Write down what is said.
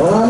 All right.